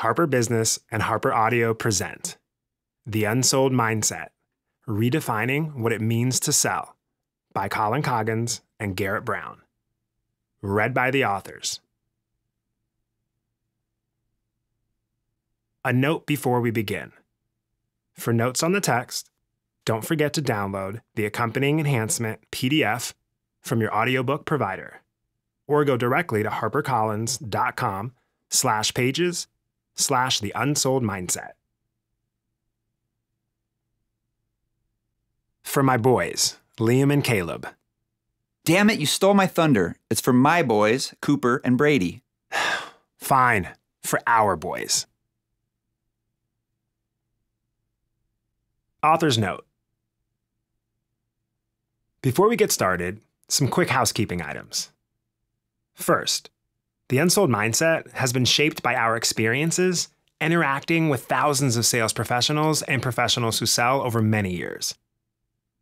Harper Business and Harper Audio present The Unsold Mindset Redefining What It Means to Sell by Colin Coggins and Garrett Brown. Read by the authors. A note before we begin. For notes on the text, don't forget to download the accompanying enhancement PDF from your audiobook provider or go directly to harpercollins.com slash pages slash the unsold mindset. For my boys, Liam and Caleb. Damn it, you stole my thunder. It's for my boys, Cooper and Brady. Fine, for our boys. Author's note. Before we get started, some quick housekeeping items. First, the unsold mindset has been shaped by our experiences interacting with thousands of sales professionals and professionals who sell over many years.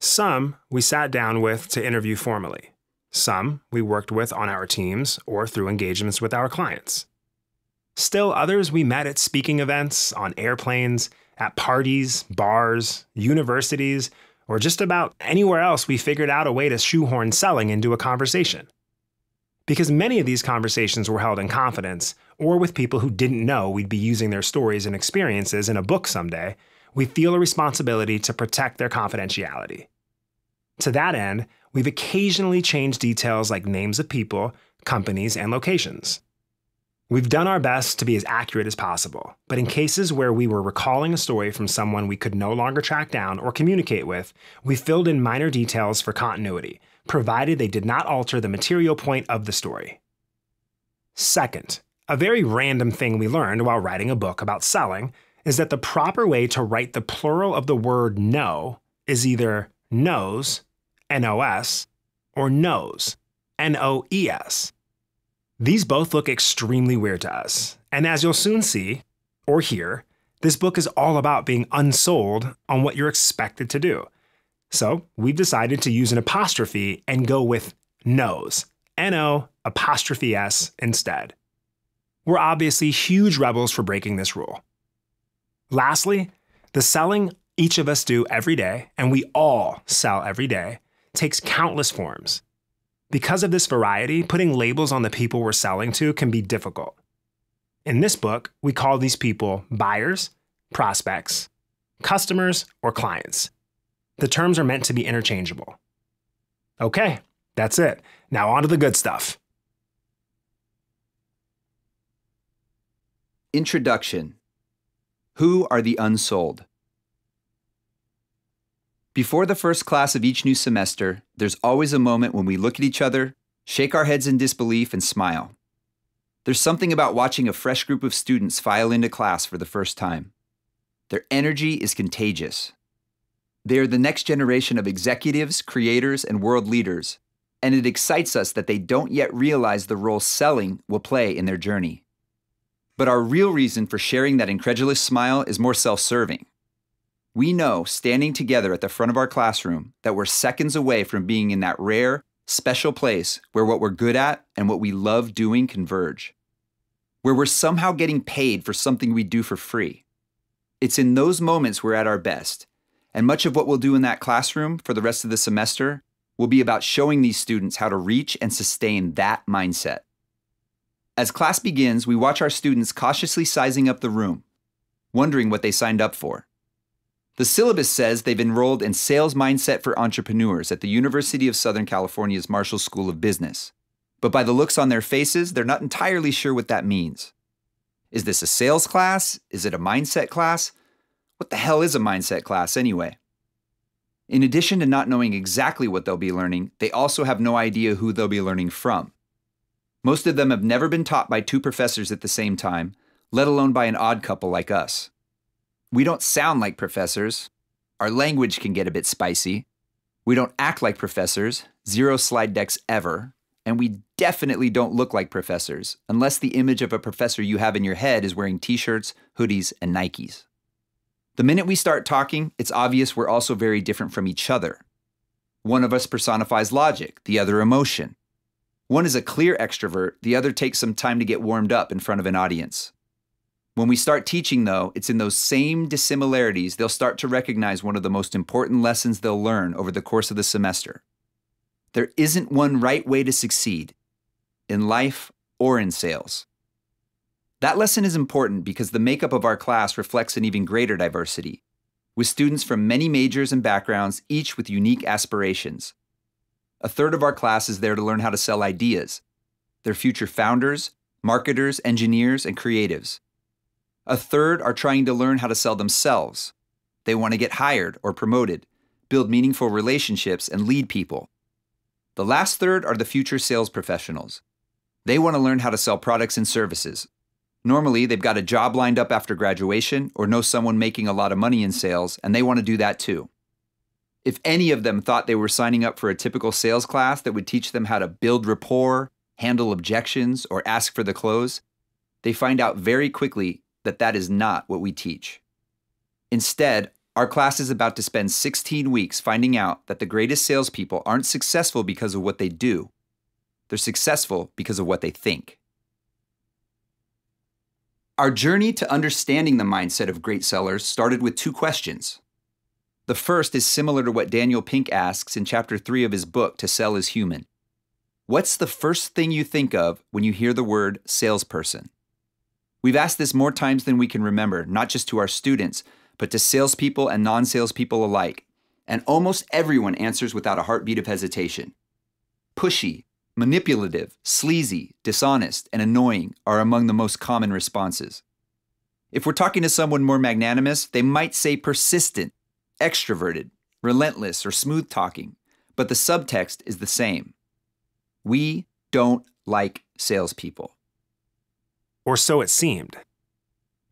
Some we sat down with to interview formally. Some we worked with on our teams or through engagements with our clients. Still others we met at speaking events, on airplanes, at parties, bars, universities, or just about anywhere else we figured out a way to shoehorn selling into a conversation because many of these conversations were held in confidence or with people who didn't know we'd be using their stories and experiences in a book someday, we feel a responsibility to protect their confidentiality. To that end, we've occasionally changed details like names of people, companies, and locations. We've done our best to be as accurate as possible, but in cases where we were recalling a story from someone we could no longer track down or communicate with, we filled in minor details for continuity, provided they did not alter the material point of the story. Second, a very random thing we learned while writing a book about selling is that the proper way to write the plural of the word no is either nos, N O S, or noes, N O E S. These both look extremely weird to us, and as you'll soon see, or hear, this book is all about being unsold on what you're expected to do. So we've decided to use an apostrophe and go with no's, N O apostrophe S instead. We're obviously huge rebels for breaking this rule. Lastly, the selling each of us do every day, and we all sell every day, takes countless forms. Because of this variety, putting labels on the people we're selling to can be difficult. In this book, we call these people buyers, prospects, customers, or clients. The terms are meant to be interchangeable. Okay, that's it. Now on to the good stuff. Introduction Who are the unsold? Before the first class of each new semester, there's always a moment when we look at each other, shake our heads in disbelief, and smile. There's something about watching a fresh group of students file into class for the first time. Their energy is contagious. They are the next generation of executives, creators, and world leaders, and it excites us that they don't yet realize the role selling will play in their journey. But our real reason for sharing that incredulous smile is more self serving. We know, standing together at the front of our classroom, that we're seconds away from being in that rare, special place where what we're good at and what we love doing converge. Where we're somehow getting paid for something we do for free. It's in those moments we're at our best, and much of what we'll do in that classroom for the rest of the semester will be about showing these students how to reach and sustain that mindset. As class begins, we watch our students cautiously sizing up the room, wondering what they signed up for. The syllabus says they've enrolled in Sales Mindset for Entrepreneurs at the University of Southern California's Marshall School of Business. But by the looks on their faces, they're not entirely sure what that means. Is this a sales class? Is it a mindset class? What the hell is a mindset class anyway? In addition to not knowing exactly what they'll be learning, they also have no idea who they'll be learning from. Most of them have never been taught by two professors at the same time, let alone by an odd couple like us. We don't sound like professors. Our language can get a bit spicy. We don't act like professors, zero slide decks ever. And we definitely don't look like professors, unless the image of a professor you have in your head is wearing t shirts, hoodies, and Nikes. The minute we start talking, it's obvious we're also very different from each other. One of us personifies logic, the other emotion. One is a clear extrovert, the other takes some time to get warmed up in front of an audience. When we start teaching, though, it's in those same dissimilarities they'll start to recognize one of the most important lessons they'll learn over the course of the semester. There isn't one right way to succeed in life or in sales. That lesson is important because the makeup of our class reflects an even greater diversity, with students from many majors and backgrounds, each with unique aspirations. A third of our class is there to learn how to sell ideas. They're future founders, marketers, engineers, and creatives. A third are trying to learn how to sell themselves. They want to get hired or promoted, build meaningful relationships, and lead people. The last third are the future sales professionals. They want to learn how to sell products and services. Normally, they've got a job lined up after graduation or know someone making a lot of money in sales, and they want to do that too. If any of them thought they were signing up for a typical sales class that would teach them how to build rapport, handle objections, or ask for the close, they find out very quickly that that is not what we teach. Instead, our class is about to spend 16 weeks finding out that the greatest salespeople aren't successful because of what they do, they're successful because of what they think. Our journey to understanding the mindset of great sellers started with two questions. The first is similar to what Daniel Pink asks in chapter 3 of his book, To Sell is Human. What's the first thing you think of when you hear the word salesperson? We've asked this more times than we can remember, not just to our students, but to salespeople and non salespeople alike. And almost everyone answers without a heartbeat of hesitation. Pushy, Manipulative, sleazy, dishonest, and annoying are among the most common responses. If we're talking to someone more magnanimous, they might say persistent, extroverted, relentless, or smooth talking, but the subtext is the same. We don't like salespeople. Or so it seemed.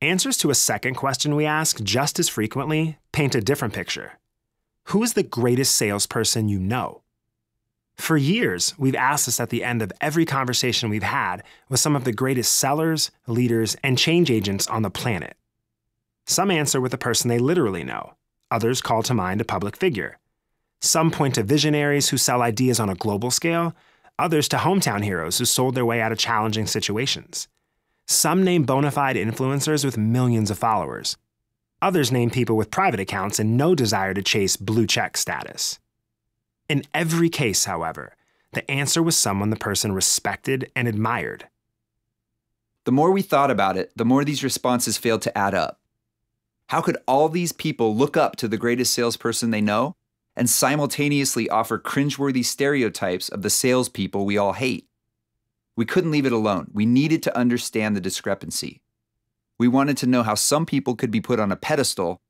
Answers to a second question we ask just as frequently paint a different picture. Who is the greatest salesperson you know? For years, we've asked this at the end of every conversation we've had with some of the greatest sellers, leaders, and change agents on the planet. Some answer with a person they literally know, others call to mind a public figure. Some point to visionaries who sell ideas on a global scale, others to hometown heroes who sold their way out of challenging situations. Some name bona fide influencers with millions of followers. Others name people with private accounts and no desire to chase blue check status. In every case, however, the answer was someone the person respected and admired. The more we thought about it, the more these responses failed to add up. How could all these people look up to the greatest salesperson they know and simultaneously offer cringeworthy stereotypes of the salespeople we all hate? We couldn't leave it alone. We needed to understand the discrepancy. We wanted to know how some people could be put on a pedestal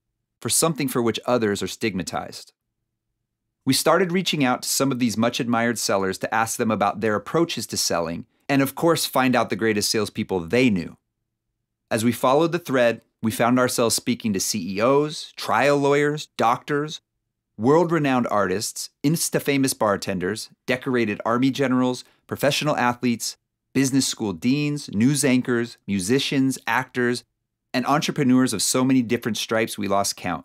for something for which others are stigmatized. We started reaching out to some of these much admired sellers to ask them about their approaches to selling, and of course, find out the greatest salespeople they knew. As we followed the thread, we found ourselves speaking to CEOs, trial lawyers, doctors, world renowned artists, insta famous bartenders, decorated army generals, professional athletes, business school deans, news anchors, musicians, actors, and entrepreneurs of so many different stripes we lost count.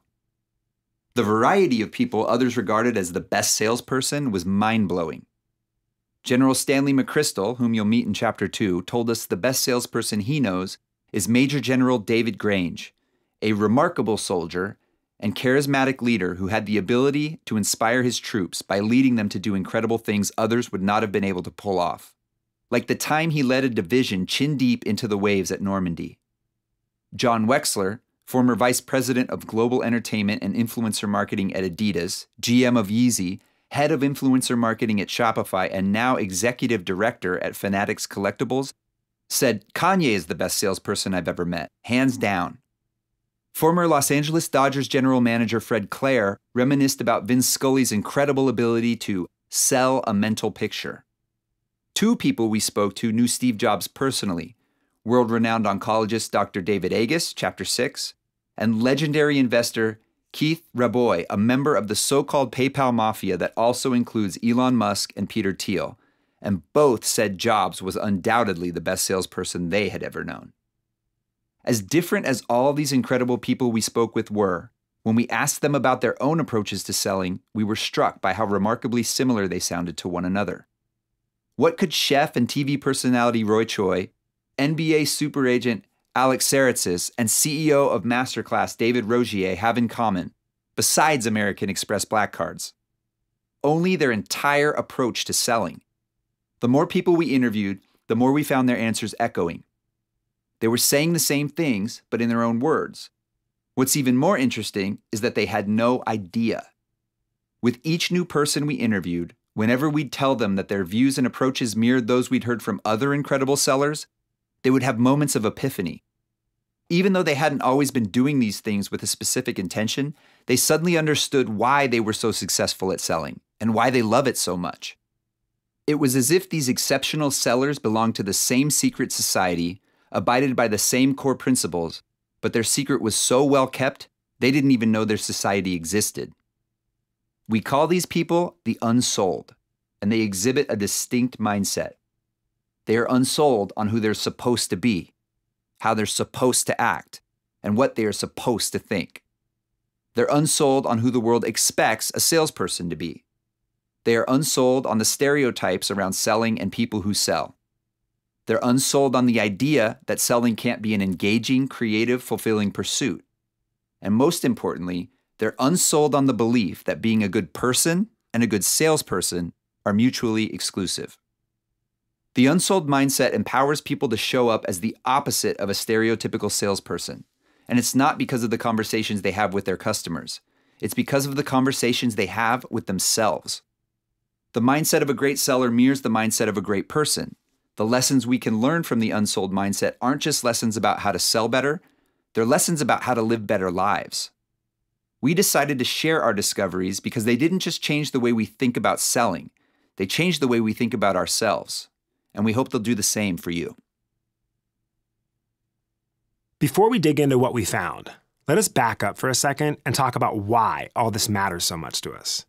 The variety of people others regarded as the best salesperson was mind blowing. General Stanley McChrystal, whom you'll meet in Chapter 2, told us the best salesperson he knows is Major General David Grange, a remarkable soldier and charismatic leader who had the ability to inspire his troops by leading them to do incredible things others would not have been able to pull off. Like the time he led a division chin deep into the waves at Normandy. John Wexler, former vice president of global entertainment and influencer marketing at Adidas, GM of Yeezy, head of influencer marketing at Shopify, and now executive director at Fanatics Collectibles, said Kanye is the best salesperson I've ever met, hands down. Former Los Angeles Dodgers general manager Fred Claire reminisced about Vince Scully's incredible ability to sell a mental picture. Two people we spoke to knew Steve Jobs personally world renowned oncologist Dr. David Agus, Chapter 6, and legendary investor Keith Rabois, a member of the so called PayPal mafia that also includes Elon Musk and Peter Thiel, and both said Jobs was undoubtedly the best salesperson they had ever known. As different as all these incredible people we spoke with were, when we asked them about their own approaches to selling, we were struck by how remarkably similar they sounded to one another. What could chef and TV personality Roy Choi, NBA super agent Alex Saratsis, and CEO of Masterclass David Rogier have in common, besides American Express Black Cards? Only their entire approach to selling. The more people we interviewed, the more we found their answers echoing. They were saying the same things, but in their own words. What's even more interesting is that they had no idea. With each new person we interviewed, whenever we'd tell them that their views and approaches mirrored those we'd heard from other incredible sellers, they would have moments of epiphany. Even though they hadn't always been doing these things with a specific intention, they suddenly understood why they were so successful at selling and why they love it so much. It was as if these exceptional sellers belonged to the same secret society, abided by the same core principles, but their secret was so well kept, they didn't even know their society existed. We call these people the unsold, and they exhibit a distinct mindset. They are unsold on who they're supposed to be, how they're supposed to act, and what they are supposed to think. They're unsold on who the world expects a salesperson to be. They are unsold on the stereotypes around selling and people who sell. They're unsold on the idea that selling can't be an engaging, creative, fulfilling pursuit. And most importantly, they're unsold on the belief that being a good person and a good salesperson are mutually exclusive. The unsold mindset empowers people to show up as the opposite of a stereotypical salesperson. And it's not because of the conversations they have with their customers, it's because of the conversations they have with themselves. The mindset of a great seller mirrors the mindset of a great person. The lessons we can learn from the unsold mindset aren't just lessons about how to sell better, they're lessons about how to live better lives. We decided to share our discoveries because they didn't just change the way we think about selling, they changed the way we think about ourselves. And we hope they'll do the same for you. Before we dig into what we found, let us back up for a second and talk about why all this matters so much to us.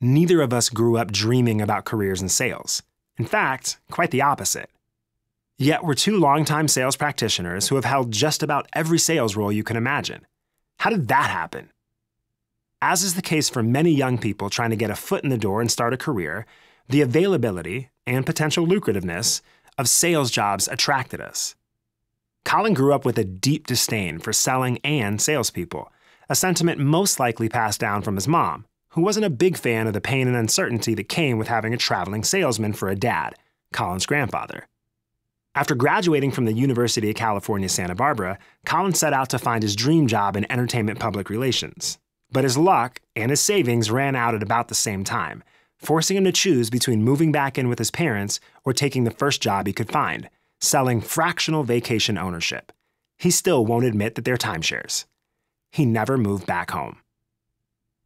Neither of us grew up dreaming about careers in sales. In fact, quite the opposite. Yet we're two longtime sales practitioners who have held just about every sales role you can imagine. How did that happen? As is the case for many young people trying to get a foot in the door and start a career, the availability and potential lucrativeness of sales jobs attracted us. Colin grew up with a deep disdain for selling and salespeople, a sentiment most likely passed down from his mom, who wasn't a big fan of the pain and uncertainty that came with having a traveling salesman for a dad, Colin's grandfather. After graduating from the University of California, Santa Barbara, Colin set out to find his dream job in entertainment public relations. But his luck and his savings ran out at about the same time, forcing him to choose between moving back in with his parents or taking the first job he could find, selling fractional vacation ownership. He still won't admit that they're timeshares. He never moved back home.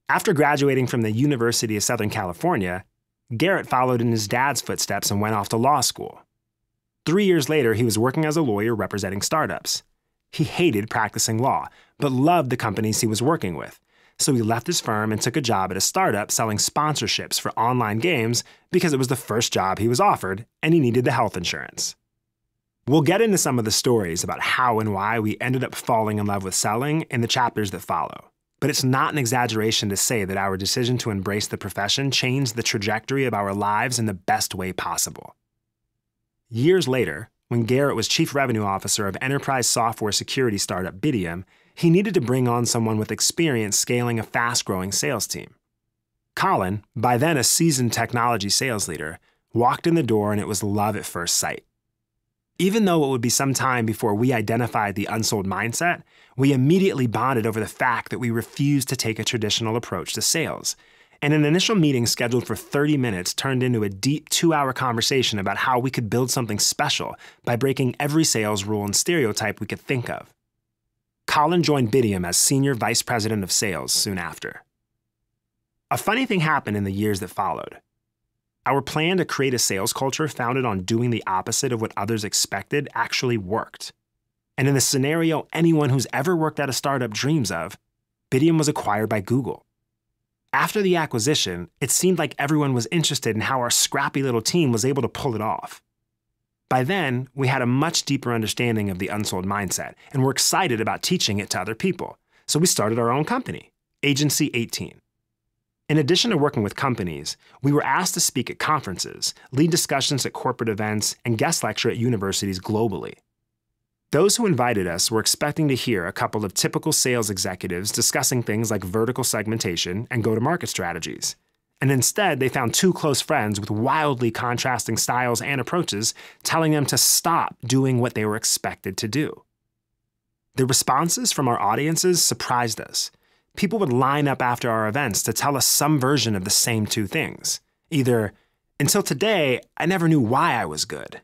After graduating from the University of Southern California, Garrett followed in his dad's footsteps and went off to law school. Three years later, he was working as a lawyer representing startups. He hated practicing law, but loved the companies he was working with, so he left his firm and took a job at a startup selling sponsorships for online games because it was the first job he was offered and he needed the health insurance. We'll get into some of the stories about how and why we ended up falling in love with selling in the chapters that follow. But it's not an exaggeration to say that our decision to embrace the profession changed the trajectory of our lives in the best way possible. Years later, when Garrett was chief revenue officer of enterprise software security startup Bitium, he needed to bring on someone with experience scaling a fast growing sales team. Colin, by then a seasoned technology sales leader, walked in the door and it was love at first sight. Even though it would be some time before we identified the unsold mindset, we immediately bonded over the fact that we refused to take a traditional approach to sales. And an initial meeting scheduled for 30 minutes turned into a deep two hour conversation about how we could build something special by breaking every sales rule and stereotype we could think of. Colin joined Bitium as Senior Vice President of Sales soon after. A funny thing happened in the years that followed. Our plan to create a sales culture founded on doing the opposite of what others expected actually worked. And in the scenario anyone who's ever worked at a startup dreams of, Bitium was acquired by Google. After the acquisition, it seemed like everyone was interested in how our scrappy little team was able to pull it off. By then, we had a much deeper understanding of the unsold mindset and were excited about teaching it to other people. So we started our own company, Agency 18. In addition to working with companies, we were asked to speak at conferences, lead discussions at corporate events, and guest lecture at universities globally. Those who invited us were expecting to hear a couple of typical sales executives discussing things like vertical segmentation and go to market strategies. And instead, they found two close friends with wildly contrasting styles and approaches telling them to stop doing what they were expected to do. The responses from our audiences surprised us. People would line up after our events to tell us some version of the same two things. Either, until today, I never knew why I was good.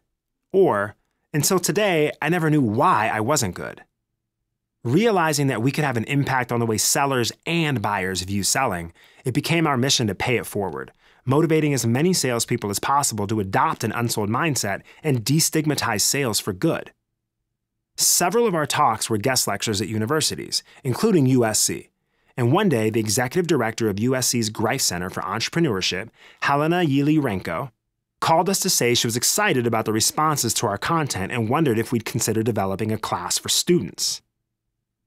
Or, until today, I never knew why I wasn't good. Realizing that we could have an impact on the way sellers and buyers view selling, it became our mission to pay it forward, motivating as many salespeople as possible to adopt an unsold mindset and destigmatize sales for good. Several of our talks were guest lectures at universities, including USC. And one day, the executive director of USC's Greif Center for Entrepreneurship, Helena Yli-Renko, called us to say she was excited about the responses to our content and wondered if we'd consider developing a class for students.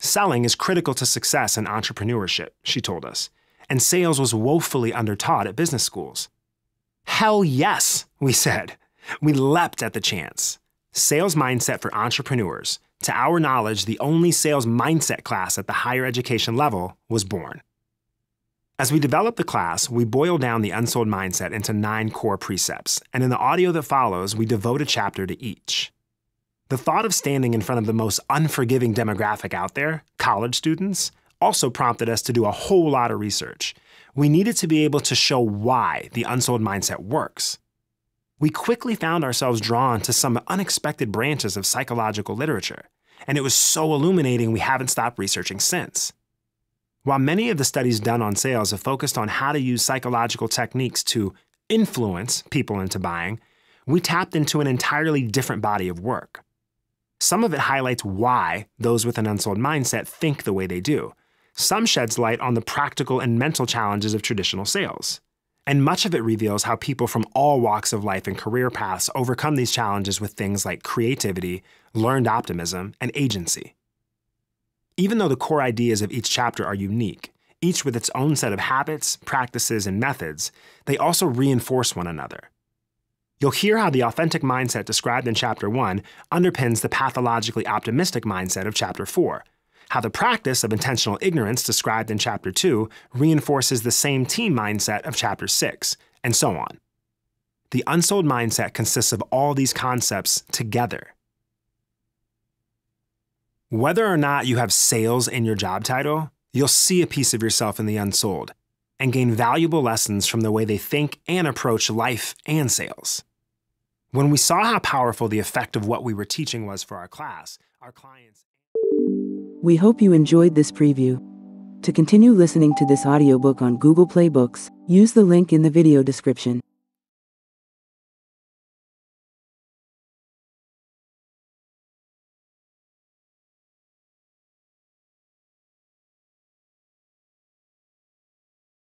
Selling is critical to success in entrepreneurship, she told us, and sales was woefully undertaught at business schools. Hell yes, we said. We leapt at the chance. Sales Mindset for Entrepreneurs, to our knowledge, the only sales mindset class at the higher education level, was born. As we developed the class, we boiled down the unsold mindset into nine core precepts, and in the audio that follows, we devote a chapter to each. The thought of standing in front of the most unforgiving demographic out there, college students, also prompted us to do a whole lot of research. We needed to be able to show why the unsold mindset works. We quickly found ourselves drawn to some unexpected branches of psychological literature, and it was so illuminating we haven't stopped researching since. While many of the studies done on sales have focused on how to use psychological techniques to influence people into buying, we tapped into an entirely different body of work. Some of it highlights why those with an unsold mindset think the way they do. Some sheds light on the practical and mental challenges of traditional sales. And much of it reveals how people from all walks of life and career paths overcome these challenges with things like creativity, learned optimism, and agency. Even though the core ideas of each chapter are unique, each with its own set of habits, practices, and methods, they also reinforce one another. You'll hear how the authentic mindset described in Chapter 1 underpins the pathologically optimistic mindset of Chapter 4, how the practice of intentional ignorance described in Chapter 2 reinforces the same team mindset of Chapter 6, and so on. The unsold mindset consists of all these concepts together. Whether or not you have sales in your job title, you'll see a piece of yourself in the unsold and gain valuable lessons from the way they think and approach life and sales. When we saw how powerful the effect of what we were teaching was for our class, our clients. We hope you enjoyed this preview. To continue listening to this audiobook on Google Play Books, use the link in the video description.